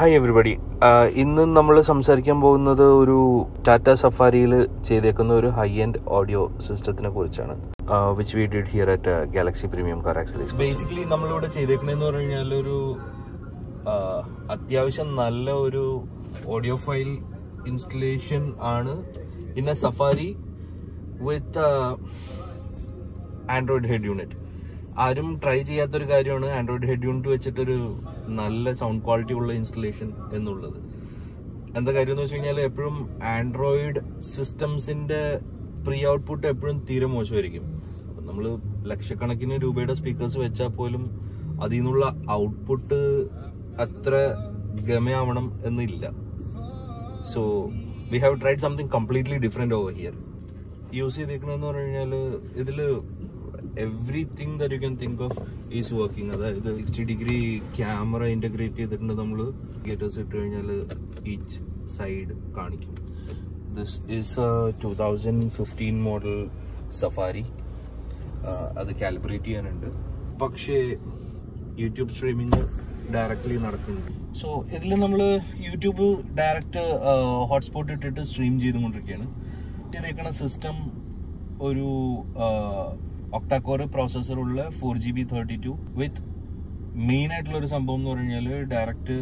Hi everybody ഇന്ന് നമ്മൾ സംസാരിക്കാൻ പോകുന്നത് ഒരു ടാറ്റ സഫാരിയിൽ ചെയ്തേക്കുന്ന ഒരു ഹൈ ആൻഡ് ഓഡിയോ സിസ്റ്റത്തിനെ കുറിച്ചാണ് which we did here at Galaxy premium car accessories basically നമ്മളിവിടെ ചെയ്തേക്കണെന്ന് പറഞ്ഞു കഴിഞ്ഞാൽ ഒരു അത്യാവശ്യം നല്ല ഒരു ഓഡിയോ ഫയൽ ഇൻസ്റ്റലേഷൻ ആണ് in Safari with Android head unit ആരും ട്രൈ ചെയ്യാത്തൊരു കാര്യമാണ് ആൻഡ്രോയിഡ് ഹെഡ് യൂണിറ്റ് വെച്ചിട്ടൊരു നല്ല സൗണ്ട് ക്വാളിറ്റി ഉള്ള ഇൻസ്റ്റലേഷൻ എന്നുള്ളത്. എന്താ കാര്യം എന്ന് വെച്ച് കഴിഞ്ഞാൽ എപ്പോഴും ആൻഡ്രോയിഡ് സിസ്റ്റംസിന്റെ പ്രീ ഔട്ട്പുട്ട് എപ്പോഴും തീരെ മോശമായിരിക്കും. നമ്മൾ ലക്ഷക്കണക്കിന് രൂപയുടെ സ്പീക്കേഴ്സ് വെച്ചാൽ പോലും അതിൽ നിന്നുള്ള ഔട്ട്പുട്ട് അത്ര ഗമയാവണം എന്നില്ല. So we have tried something completely different over here use ചെയ്തേക്കണെന്ന് പറഞ്ഞു കഴിഞ്ഞാൽ ഇതിൽ everything that you can think of is working അതായത് സിക്സ്റ്റി ഡിഗ്രി ക്യാമറ ഇന്റഗ്രേറ്റ് ചെയ്തിട്ടുണ്ട് നമ്മൾ ഗേറ്റേഴ്സ് ഇട്ട് കഴിഞ്ഞാൽ ഈച്ച് സൈഡ് കാണിക്കും. This is two thousand fifteen model Safari അത് കാലിബ്രേറ്റ് ചെയ്യാനുണ്ട്. പക്ഷേ യൂട്യൂബ് സ്ട്രീമിങ് ഡയറക്റ്റ്ലി നടക്കുന്നുണ്ട്. സോ ഇതിൽ നമ്മൾ യൂട്യൂബ് ഡയറക്റ്റ് ഹോട്ട്സ്പോട്ട് ഇട്ടിട്ട് സ്ട്രീം ചെയ്തുകൊണ്ടിരിക്കുകയാണ്. ചെയ്തേക്കുന്ന സിസ്റ്റം ഒരു octa core പ്രോസസ്സറുള്ള four G B thirty two with main ആയിട്ടുള്ള ഒരു സംഭവം എന്ന് പറഞ്ഞു കഴിഞ്ഞാൽ ഡയറക്റ്റ്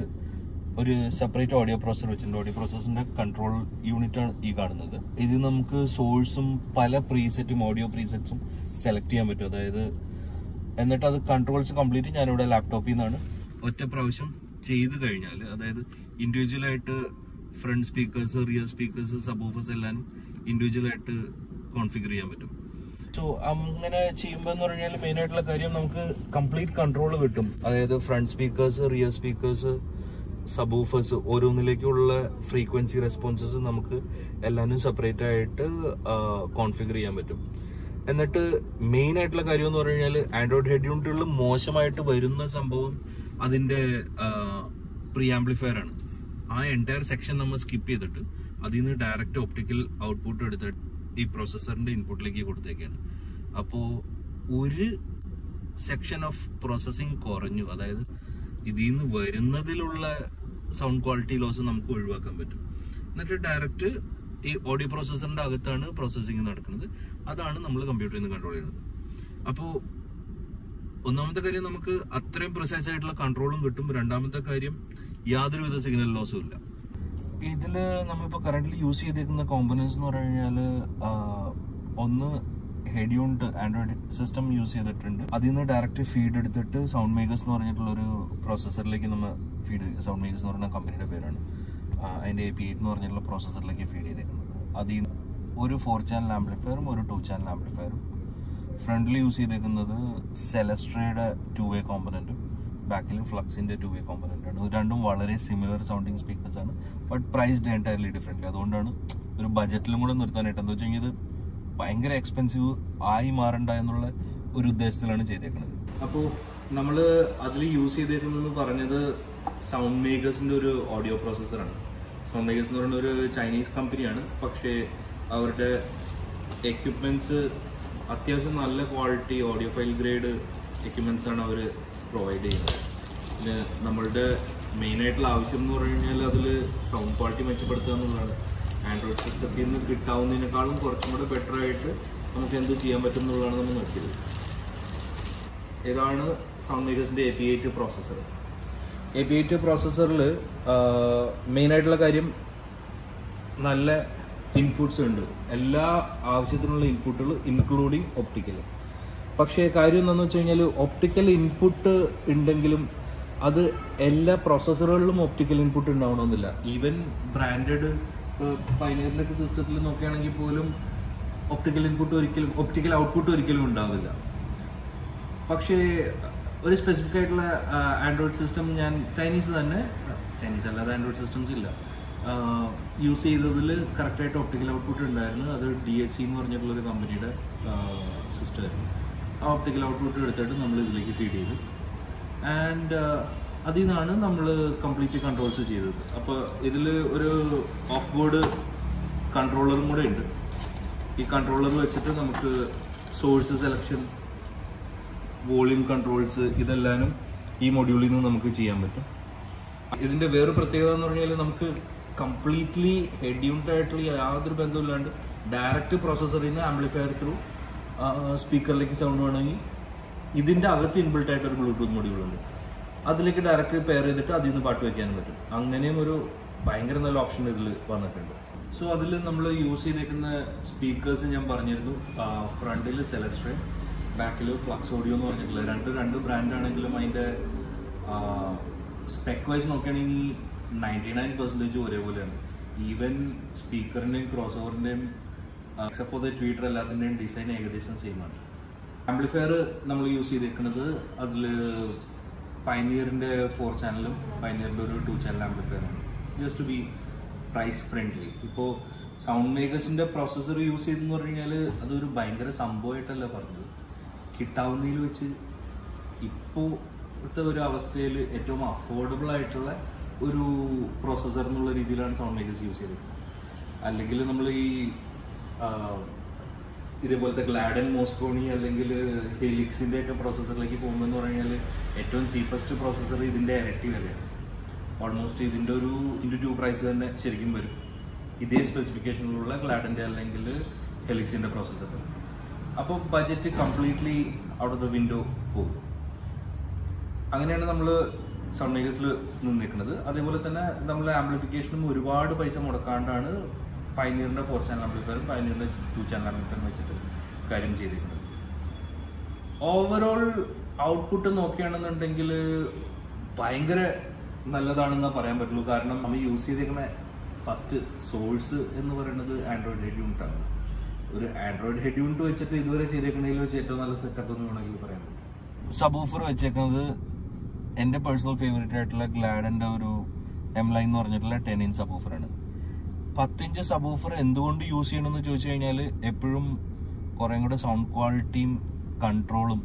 ഒരു സെപ്പറേറ്റ് ഓഡിയോ പ്രോസസ്സർ വെച്ചിട്ടുണ്ട്. ഓഡിയോ പ്രോസസ്സിന്റെ കൺട്രോൾ യൂണിറ്റ് ആണ് ഈ കാണുന്നത്. ഇത് നമുക്ക് സോഴ്സും പല പ്രീസെറ്റും ഓഡിയോ പ്രീസെറ്റ്സും സെലക്ട് ചെയ്യാൻ പറ്റും. അതായത് എന്നിട്ട് അത് കൺട്രോൾസ് കംപ്ലീറ്റ് ഞാനിവിടെ ലാപ്ടോപ്പിൽ നിന്നാണ് ഒറ്റ പ്രാവശ്യം ചെയ്ത് കഴിഞ്ഞാൽ അതായത് ഇൻഡിവിജ്വൽ ആയിട്ട് front speakers rear speakers subwoofers എല്ലാം ഇൻഡിവിജ്വൽ ആയിട്ട് കോൺഫിഗർ ചെയ്യാൻ പറ്റും. സോ അങ്ങനെ ചെയ്യുമ്പോൾ എന്ന് പറഞ്ഞാൽ മെയിൻ ആയിട്ടുള്ള കാര്യം നമുക്ക് കംപ്ലീറ്റ് കൺട്രോൾ കിട്ടും. അതായത് front speakers rear speakers subwoofers ഓരോന്നിലേക്കുള്ള frequency responses നമുക്ക് എല്ലാനും സെപ്പറേറ്റ് ആയിട്ട് കോൺഫിഗർ ചെയ്യാൻ പറ്റും. എന്നിട്ട് മെയിൻ ആയിട്ടുള്ള കാര്യം എന്ന് പറഞ്ഞു കഴിഞ്ഞാൽ ആൻഡ്രോയിഡ് ഹെഡ് യൂണിറ്റുകളിൽ മോശമായിട്ട് വരുന്ന സംഭവം അതിന്റെ പ്രീ ആംപ്ലിഫയർ ആണ്. ആ എന്റയർ സെക്ഷൻ നമ്മൾ സ്കിപ്പ് ചെയ്തിട്ട് അതിൽ നിന്ന് ഡയറക്റ്റ് ഓപ്റ്റിക്കൽ ഔട്ട്പുട്ട് എടുത്തിട്ട് ഈ പ്രോസസ്സറിന്റെ ഇൻപുട്ടിലേക്ക് കൊടുത്തേക്കാണ്. അപ്പോൾ ഒരു സെക്ഷൻ ഓഫ് പ്രോസസ്സിങ് കുറഞ്ഞു. അതായത് ഇതിൽ നിന്ന് വരുന്നതിലുള്ള സൗണ്ട് ക്വാളിറ്റി ലോസ് നമുക്ക് ഒഴിവാക്കാൻ പറ്റും. എന്നിട്ട് ഡയറക്റ്റ് ഈ ഓഡിയോ പ്രോസസ്സറിന്റെ അകത്താണ് പ്രോസസ്സിങ് നടക്കുന്നത്. അതാണ് നമ്മൾ കമ്പ്യൂട്ടറിൽ നിന്ന് കൺട്രോൾ ചെയ്യുന്നത്. അപ്പോൾ ഒന്നാമത്തെ കാര്യം നമുക്ക് അത്രയും പ്രൊസൈസ് ആയിട്ടുള്ള കൺട്രോളും കിട്ടും. രണ്ടാമത്തെ കാര്യം യാതൊരുവിധ സിഗ്നൽ ലോസും ഇല്ല. ഇതിൽ നമ്മളിപ്പോൾ കറണ്ട്ലി യൂസ് ചെയ്തിരിക്കുന്ന കോമ്പനൻസ് എന്ന് പറഞ്ഞു കഴിഞ്ഞാൽ ഒന്ന് head unit Android system use ചെയ്തിട്ടുണ്ട്. അതിൽ നിന്ന് ഡയറക്റ്റ് ഫീഡ് എടുത്തിട്ട് സൗണ്ട് മേക്കേഴ്സ് എന്ന് പറഞ്ഞിട്ടുള്ള ഒരു പ്രോസസ്സറിലേക്ക് നമ്മൾ ഫീഡ് സൗണ്ട് മേക്കേഴ്സ് എന്ന് പറയുന്ന കമ്പനിയുടെ പേരാണ്. അതിന്റെ എ പി എന്ന് പറഞ്ഞിട്ടുള്ള പ്രോസസ്സറിലേക്ക് ഫീഡ് ചെയ്തേക്കുന്നത്. അതിൽ ഒരു ഫോർ ചാനൽ ആംപ്ലിഫയറും ഒരു ടു ചാനൽ ആംപ്ലിഫയറും ഫ്രണ്ടിൽ യൂസ് ചെയ്തേക്കുന്നത് സെലസ്ട്രയുടെ ടു വേ കോമ്പനന്റും ബാക്കിൽ ഫ്ലക്സിന്റെ ടു വേ കോമ്പനന്റാണ് രണ്ടും വളരെ സിമിലർ സൗണ്ടിങ് സ്പീക്കേഴ്സ് ആണ്. ബട്ട് പ്രൈസ്ഡ് എന്റയർലി ഡിഫറെന്റ് അതുകൊണ്ടാണ് ഒരു ബജറ്റിലും കൂടെ നിർത്താനായിട്ട്. എന്താ വെച്ചാൽ ഇത് ഭയങ്കര എക്സ്പെൻസീവ് ആയി മാറണ്ട എന്നുള്ള ഒരു ഉദ്ദേശത്തിലാണ് ചെയ്തേക്കുന്നത് അപ്പോൾ നമ്മൾ അതിൽ യൂസ് ചെയ്തേക്കുന്നത് പറഞ്ഞത് സൗണ്ട് മേക്കേഴ്സിന്റെ ഒരു ഓഡിയോ പ്രോസസ്സറാണ് സൗണ്ട് മേക്കേഴ്സ് എന്ന് പറയുന്ന ഒരു ചൈനീസ് കമ്പനിയാണ് പക്ഷേ അവരുടെ എക്യുപ്മെന്റ്സ് അത്യാവശ്യം നല്ല quality audio file grade equipments ആണ് അവർ പ്രൊവൈഡ് ചെയ്യുന്നത്. പിന്നെ നമ്മളുടെ മെയിനായിട്ടുള്ള ആവശ്യം എന്ന് പറഞ്ഞു കഴിഞ്ഞാൽ അതിൽ സൗണ്ട് ക്വാളിറ്റി മെച്ചപ്പെടുത്തുക എന്നുള്ളതാണ്. ആൻഡ്രോയിഡ് സിസ്റ്റത്തിൽ നിന്ന് കിട്ടാവുന്നതിനേക്കാളും കുറച്ചും കൂടെ ബെറ്റർ ആയിട്ട് നമുക്ക് എന്ത് ചെയ്യാൻ പറ്റും എന്നുള്ളതാണ് നമ്മൾ നോക്കിയത്. ഇതാണ് sound മേക്കേഴ്സിന്റെ A P eight processor A P eight പ്രോസസ്സറിൽ മെയിനായിട്ടുള്ള കാര്യം നല്ല ഇൻപുട്സ് ഉണ്ട്. എല്ലാ ആവശ്യത്തിനുള്ള ഇൻപുട്ടുകൾ ഇൻക്ലൂഡിങ് ഒപ്റ്റിക്കൽ പക്ഷേ കാര്യം എന്താണെന്ന് വെച്ച് കഴിഞ്ഞാൽ ഒപ്റ്റിക്കൽ ഇൻപുട്ട് ഉണ്ടെങ്കിലും അത് എല്ലാ പ്രോസസ്സറുകളിലും ഒപ്റ്റിക്കൽ ഇൻപുട്ട് ഉണ്ടാവണമെന്നില്ല. ഈവൻ ബ്രാൻഡഡ് പൈനീറിലൊക്കെ സിസ്റ്റത്തിൽ നോക്കുകയാണെങ്കിൽ പോലും ഒപ്റ്റിക്കൽ ഇൻപുട്ട് ഒരിക്കലും ഒപ്റ്റിക്കൽ ഔട്ട്പുട്ട് ഒരിക്കലും ഉണ്ടാവില്ല. പക്ഷേ ഒരു സ്പെസിഫിക് ആയിട്ടുള്ള ആൻഡ്രോയിഡ് സിസ്റ്റം ഞാൻ ചൈനീസ് തന്നെ ചൈനീസ് അല്ലാതെ ആൻഡ്രോയിഡ് സിസ്റ്റംസ് ഇല്ല. യൂസ് ചെയ്തതിൽ കറക്റ്റായിട്ട് ഒപ്റ്റിക്കൽ ഔട്ട്പുട്ട് ഉണ്ടായിരുന്നു. അത് ഡി എസ് സി എന്ന് പറഞ്ഞിട്ടുള്ളൊരു കമ്പനിയുടെ സിസ്റ്റമായിരുന്നു ആ ഒപ്റ്റിക്കൽ ഔട്ട്പുട്ട് എടുത്തിട്ട് നമ്മൾ ഇതിലേക്ക് ഫീഡ് ചെയ്തു. ആൻഡ് അതിൽ നിന്നാണ് നമ്മൾ കംപ്ലീറ്റ് കൺട്രോൾസ് ചെയ്തത്. അപ്പോൾ ഇതിൽ ഒരു ഓഫ് ബോർഡ് കൺട്രോളറും കൂടെ ഉണ്ട്. ഈ കൺട്രോളർ വെച്ചിട്ട് നമുക്ക് സോഴ്സ് സെലക്ഷൻ വോളിയം കൺട്രോൾസ് ഇതെല്ലാനും ഈ മൊഡ്യൂളിൽ നിന്ന് നമുക്ക് ചെയ്യാൻ പറ്റും. ഇതിന്റെ വേറെ പ്രത്യേകത എന്ന് പറഞ്ഞാൽ നമുക്ക് കംപ്ലീറ്റ്ലി ഹെഡ് യൂണിറ്റ് ആയിട്ടുള്ള യാതൊരു ബന്ധമില്ലാണ്ട് ഡയറക്റ്റ് പ്രോസസ്സറിൽ നിന്ന് ആംപ്ലിഫയർ ത്രൂ സ്പീക്കറിലേക്ക് സൗണ്ട് വേണമെങ്കിൽ ഇതിന്റെ അകത്ത് ഇൻബിൾട്ട് ആയിട്ട് ഒരു ബ്ലൂടൂത്ത് മൊഡ്യൂൾ ഉണ്ട്. അതിലേക്ക് ഡയറക്റ്റ് പെയർ ചെയ്തിട്ട് അതിൽ നിന്ന് പാട്ട് വെക്കാനും പറ്റും. അങ്ങനെയും ഒരു ഭയങ്കര നല്ല ഓപ്ഷൻ ഇതിൽ വന്നിട്ടുണ്ട്. സോ അതിൽ നമ്മൾ യൂസ് ചെയ്തേക്കുന്ന സ്പീക്കേഴ്സ് ഞാൻ പറഞ്ഞിരുന്നു. ഫ്രണ്ടിൽ സെലസ്ട്രേ ബാക്കിൽ ഫ്ലക്സ് ഓഡിയോ എന്ന് പറഞ്ഞിട്ടുള്ള രണ്ട് രണ്ട് ബ്രാൻഡാണെങ്കിലും അതിന്റെ സ്പെക് വൈസ് നോക്കുകയാണെങ്കിൽ നയന്റി നയൻ പെർസെന്റേജ് ഒരേപോലെയാണ്. ഈവൻ സ്പീക്കറിന്റെയും ക്രോസ് ഓവറിന്റെയും എക്സെപ്റ്റ് ഫോർ ദ ട്വീറ്റർ എല്ലാത്തിന്റെയും ഡിസൈൻ ഏകദേശം സെയിം ആണ്. ആംപ്ലിഫയർ നമ്മൾ യൂസ് ചെയ്തേക്കുന്നത് അതിൽ പൈനിയറിന്റെ ഫോർ ചാനലും പൈനിയറിന്റെ ഒരു two channel ആംപ്ലിഫയറും just to be price friendly ഇപ്പോൾ സൗണ്ട് മേക്കേഴ്സിന്റെ പ്രോസസ്സർ യൂസ് ചെയ്തെന്ന് പറഞ്ഞു കഴിഞ്ഞാൽ അതൊരു ഭയങ്കര സംഭവമായിട്ടല്ല പറഞ്ഞത്. കിട്ടാവുന്നതിൽ വെച്ച് ഇപ്പോഴത്തെ ഒരു അവസ്ഥയിൽ ഏറ്റവും അഫോർഡബിൾ ആയിട്ടുള്ള ഒരു പ്രോസസ്സർ എന്നുള്ള രീതിയിലാണ് സൗണ്ട് മേക്കേഴ്സ് യൂസ് ചെയ്തിരിക്കുന്നത്. അല്ലെങ്കിൽ നമ്മൾ ഈ ഇതേപോലത്തെ ഗ്ലാഡൻ മോസ്കോണി അല്ലെങ്കിൽ ഹെലിക്സിന്റെ ഒക്കെ പ്രോസസ്സറിലേക്ക് പോകുമ്പോൾ പറഞ്ഞാൽ ഏറ്റവും ചീപ്പസ്റ്റ് പ്രോസസ്സർ ഇതിന്റെ ഇരട്ടി വിലയാണ് ഓൾമോസ്റ്റ് ഇതിന്റെ ഒരു ഇന്റു ടു പ്രൈസ് തന്നെ ശരിക്കും വരും. ഇതേ സ്പെസിഫിക്കേഷനിലുള്ള ഗ്ലാഡന്റെ അല്ലെങ്കിൽ ഹെലിക്സിന്റെ പ്രോസസ്സർ അപ്പോൾ budget completely out of the window പോകും. അങ്ങനെയാണ് നമ്മൾ സൗണ്ട് മേക്കേഴ്സിൽ നിൽക്കുന്നത് അതേപോലെ തന്നെ നമ്മൾ ആംപ്ലിഫിക്കേഷനും ഒരുപാട് പൈസ മുടക്കാണ്ടാണ് പൈനീറിന്റെ ഫോർ ചാനൽ ആംപ്ലിഫയറും പയനീറിന്റെ ടു ചാനൽ ആംപ്ലിഫയറും വെച്ചിട്ട് കാര്യം ചെയ്തിട്ടുണ്ട് ഓവറോൾ ഔട്ട്പുട്ട് നോക്കുകയാണെന്നുണ്ടെങ്കിൽ ഭയങ്കര നല്ലതാണെന്ന് പറയാൻ പറ്റുള്ളൂ. കാരണം നമ്മൾ യൂസ് ചെയ്തേക്കുന്ന ഫസ്റ്റ് സോഴ്സ് എന്ന് പറയുന്നത് ആൻഡ്രോയിഡ് ഹെഡ് യൂണിറ്റ് ആണ്. ഒരു ആൻഡ്രോയിഡ് ഹെഡ് യൂണിറ്റ് വെച്ചിട്ട് ഇതുവരെ ചെയ്തേക്കുന്നതിൽ വെച്ച് ഏറ്റവും നല്ല സെറ്റപ്പ് എന്ന് വേണമെങ്കിൽ പറയാൻ പറ്റും. സബൂഫർ വെച്ചേക്കുന്നത് എന്റെ പേഴ്സണൽ ഫേവറേറ്റ് ആയിട്ടുള്ള ഗ്ലാഡന്റെ ഒരു എം ലൈൻ എന്ന് പറഞ്ഞിട്ടുള്ള ടെൻ ഇൻ സബൂഫറാണ് പത്തിഞ്ച് സബൂഫർ എന്തുകൊണ്ട് യൂസ് ചെയ്യണമെന്ന് ചോദിച്ചു കഴിഞ്ഞാൽ എപ്പോഴും കുറേ കൂടെ സൗണ്ട് ക്വാളിറ്റിയും കൺട്രോളും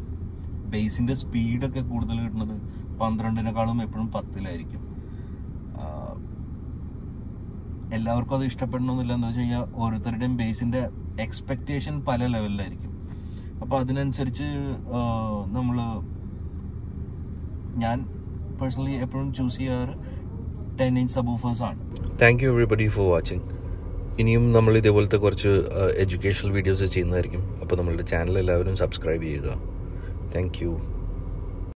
ബേസിന്റെ സ്പീഡൊക്കെ കൂടുതൽ കിട്ടുന്നത് പന്ത്രണ്ടിനേക്കാളും എപ്പോഴും പത്തിലായിരിക്കും. എല്ലാവർക്കും അത് ഇഷ്ടപ്പെടണമെന്നില്ല എന്താ വെച്ച് കഴിഞ്ഞാൽ ഓരോരുത്തരുടെയും ബേസിന്റെ എക്സ്പെക്റ്റേഷൻ പല ലെവലിലായിരിക്കും അപ്പോൾ അതിനനുസരിച്ച് നമ്മൾ ഞാൻ പേഴ്സണലി എപ്പോഴും ചൂസ് ചെയ്യാറ് ടെൻ ഇഞ്ച് സബൂഫേഴ്സ് ആണ്. Thank you everybody for watching ഇനിയും നമ്മൾ ഇതേപോലത്തെ കുറച്ച് എഡ്യൂക്കേഷണൽ വീഡിയോസ് ചെയ്യുന്നതായിരിക്കും. അപ്പോൾ നമ്മളുടെ ചാനൽ എല്ലാവരും സബ്സ്ക്രൈബ് ചെയ്യുക. Thank you